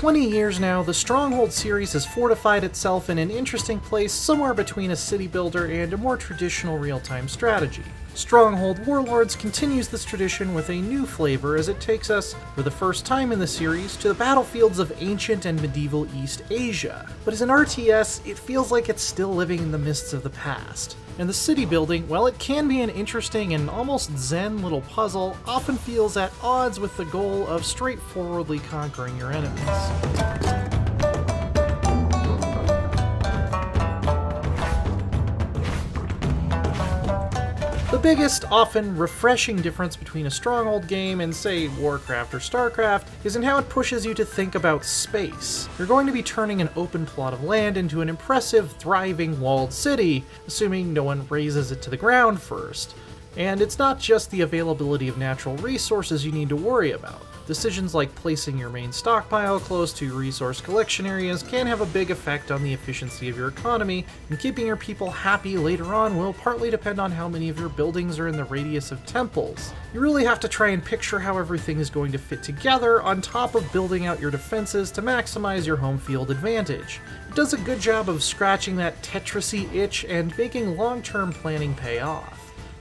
20 years now, the Stronghold series has fortified itself in an interesting place somewhere between a city builder and a more traditional real-time strategy. Stronghold Warlords continues this tradition with a new flavor as it takes us, for the first time in the series, to the battlefields of ancient and medieval East Asia. But as an RTS, it feels like it's still living in the mists of the past. And the city building, while it can be an interesting and almost zen little puzzle, often feels at odds with the goal of straightforwardly conquering your enemies. The biggest, often refreshing difference between a Stronghold game and, say, Warcraft or StarCraft is in how it pushes you to think about space. You're going to be turning an open plot of land into an impressive, thriving, walled city, assuming no one razes it to the ground first. And it's not just the availability of natural resources you need to worry about. Decisions like placing your main stockpile close to resource collection areas can have a big effect on the efficiency of your economy, and keeping your people happy later on will partly depend on how many of your buildings are in the radius of temples. You really have to try and picture how everything is going to fit together on top of building out your defenses to maximize your home field advantage. It does a good job of scratching that Tetrisy itch and making long-term planning pay off.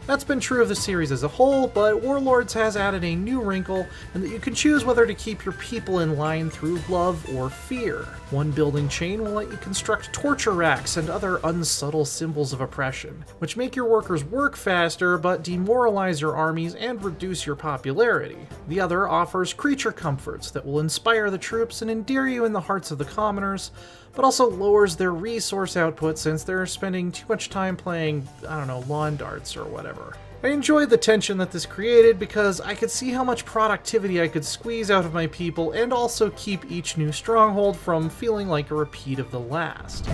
That's been true of the series as a whole, but Warlords has added a new wrinkle in that you can choose whether to keep your people in line through love or fear. One building chain will let you construct torture racks and other unsubtle symbols of oppression, which make your workers work faster but demoralize your armies and reduce your popularity. The other offers creature comforts that will inspire the troops and endear you in the hearts of the commoners, but also lowers their resource output since they're spending too much time playing, I don't know, lawn darts or whatever. I enjoyed the tension that this created because I could see how much productivity I could squeeze out of my people and also keep each new stronghold from feeling like a repeat of the last.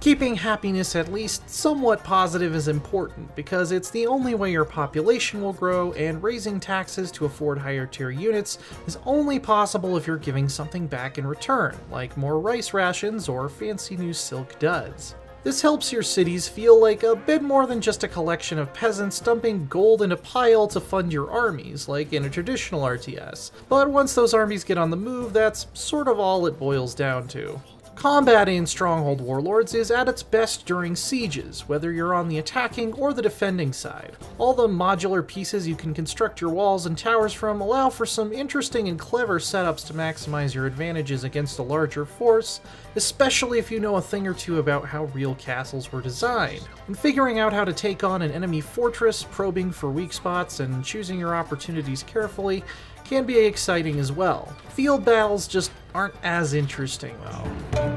Keeping happiness at least somewhat positive is important because it's the only way your population will grow, and raising taxes to afford higher tier units is only possible if you're giving something back in return, like more rice rations or fancy new silk duds. This helps your cities feel like a bit more than just a collection of peasants dumping gold in a pile to fund your armies, like in a traditional RTS. But once those armies get on the move, that's sort of all it boils down to. Combat in Stronghold Warlords is at its best during sieges, whether you're on the attacking or the defending side. All the modular pieces you can construct your walls and towers from allow for some interesting and clever setups to maximize your advantages against a larger force, especially if you know a thing or two about how real castles were designed. When figuring out how to take on an enemy fortress, probing for weak spots, and choosing your opportunities carefully can be exciting as well. Field battles just aren't as interesting though.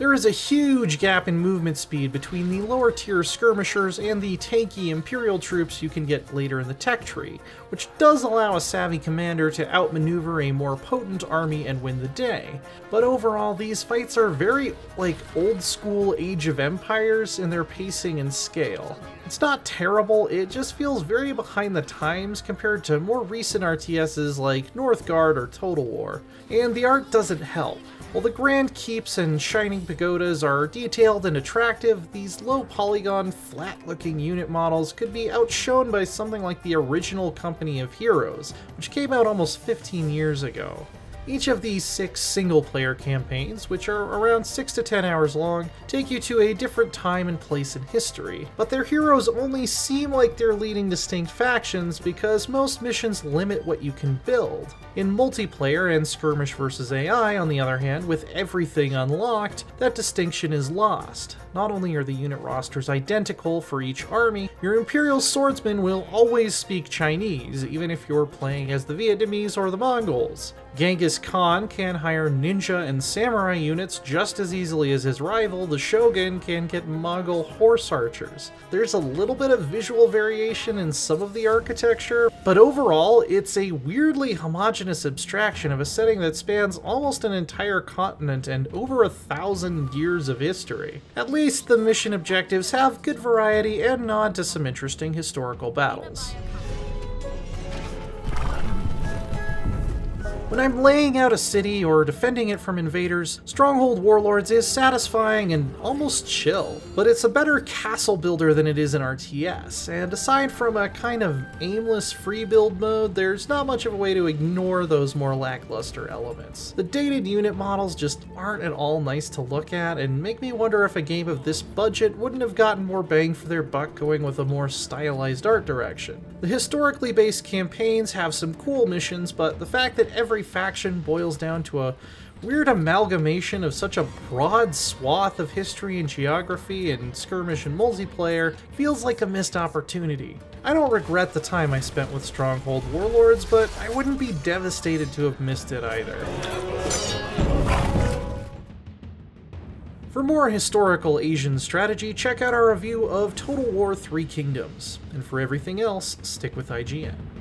There is a huge gap in movement speed between the lower tier skirmishers and the tanky Imperial troops you can get later in the tech tree, which does allow a savvy commander to outmaneuver a more potent army and win the day. But overall, these fights are very like old school Age of Empires in their pacing and scale. It's not terrible, it just feels very behind the times compared to more recent RTSs like Northgard or Total War, and the art doesn't help. While the grand keeps and shining pagodas are detailed and attractive, these low polygon, flat looking unit models could be outshone by something like the original Company of Heroes, which came out almost 15 years ago. Each of these six single player campaigns, which are around 6 to 10 hours long, take you to a different time and place in history, but their heroes only seem like they're leading distinct factions because most missions limit what you can build. In multiplayer and skirmish versus AI, on the other hand, with everything unlocked, that distinction is lost. Not only are the unit rosters identical for each army, your Imperial swordsman will always speak Chinese, even if you're playing as the Vietnamese or the Mongols. Genghis Khan can hire ninja and samurai units just as easily as his rival, the Shogun, can get Mongol horse archers. There's a little bit of visual variation in some of the architecture, but overall, it's a weirdly homogeneous abstraction of a setting that spans almost an entire continent and over a thousand years of history. At least the mission objectives have good variety and nod to some interesting historical battles. When I'm laying out a city or defending it from invaders, Stronghold Warlords is satisfying and almost chill, but it's a better castle builder than it is in RTS, and aside from a kind of aimless free build mode, there's not much of a way to ignore those more lackluster elements. The dated unit models just aren't at all nice to look at, and make me wonder if a game of this budget wouldn't have gotten more bang for their buck going with a more stylized art direction. The historically based campaigns have some cool missions, but the fact that every faction boils down to a weird amalgamation of such a broad swath of history and geography and skirmish and multiplayer feels like a missed opportunity. I don't regret the time I spent with Stronghold Warlords, but I wouldn't be devastated to have missed it either. For more historical Asian strategy, check out our review of Total War Three Kingdoms. And for everything else, stick with IGN.